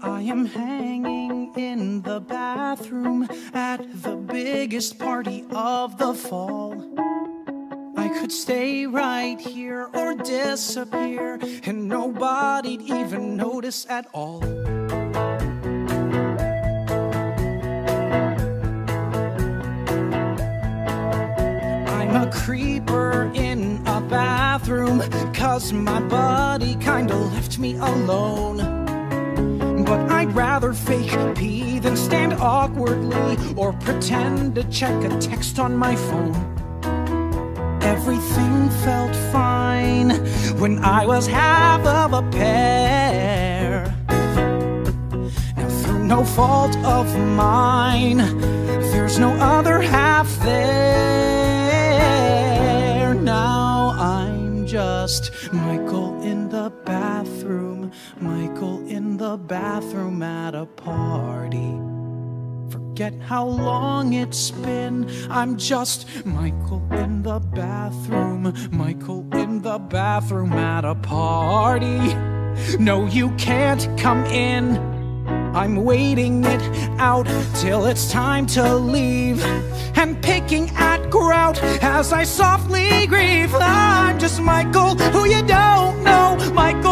I am hanging in the bathroom at the biggest party of the fall. I could stay right here or disappear, and nobody'd even notice at all. I'm a creeper in a bathroom, cause my buddy kinda left me alone. But I'd rather fake pee than stand awkwardly or pretend to check a text on my phone. Everything felt fine when I was half of a pair. Now, through no fault of mine, how long it's been. I'm just Michael in the bathroom, Michael in the bathroom at a party. No, you can't come in. I'm waiting it out till it's time to leave and picking at grout as I softly grieve. I'm just Michael, who you don't know. Michael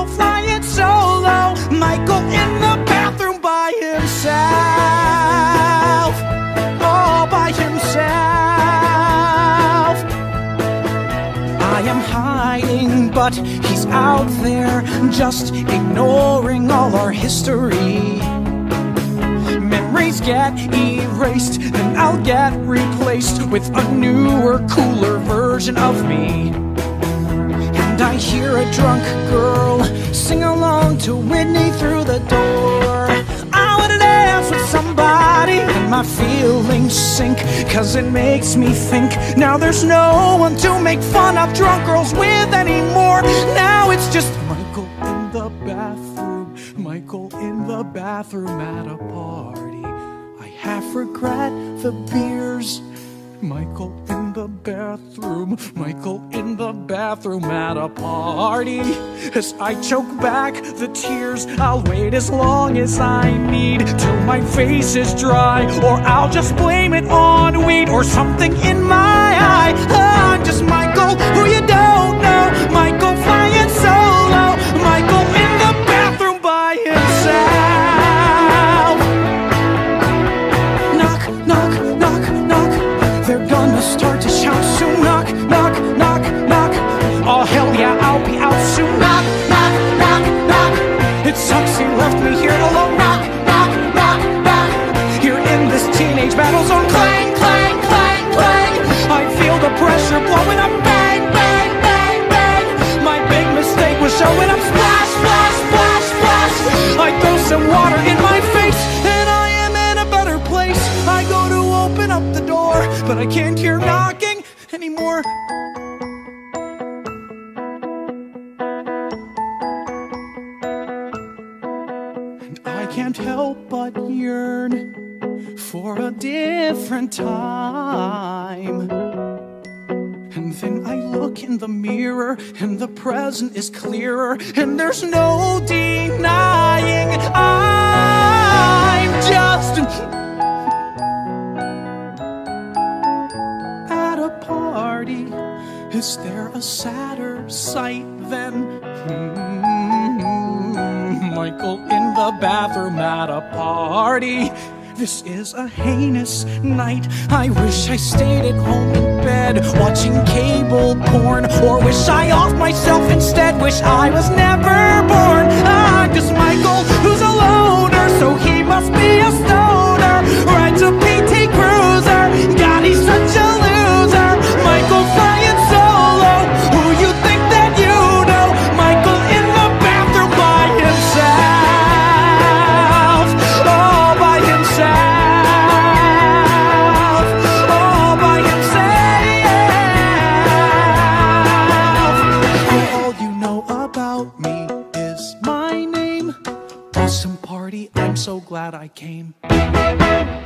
he's out there just ignoring all our history. Memories get erased, then I'll get replaced with a newer, cooler version of me. And I hear a drunk girl sing along to Whitney through the door. My feelings sink, cause it makes me think. Now there's no one to make fun of drunk girls with anymore. Now it's just Michael in the bathroom, Michael in the bathroom at a party. I half regret the beers. Michael bathroom, Michael in the bathroom at a party. As I choke back the tears, I'll wait as long as I need till my face is dry, or I'll just blame it on weed or something in my eye. I'm just Michael, who you Sucks he left me here alone. Knock, knock, knock, knock. Here in this teenage battle zone. Clang, clang, clang, clang. I feel the pressure blowing up. Bang, bang, bang, bang. My big mistake was showing up. Splash, splash, splash, splash. I throw some water in my face, and I am in a better place. I go to open up the door, but I can't can't help but yearn for a different time. And then I look in the mirror, and the present is clearer, and there's no denying I'm just at a party. Is there a sadder sight than hmm, Michael in the bathroom at a party? This is a heinous night. I wish I stayed at home in bed watching cable porn, or wish I off myself instead. Wish I was never glad I came.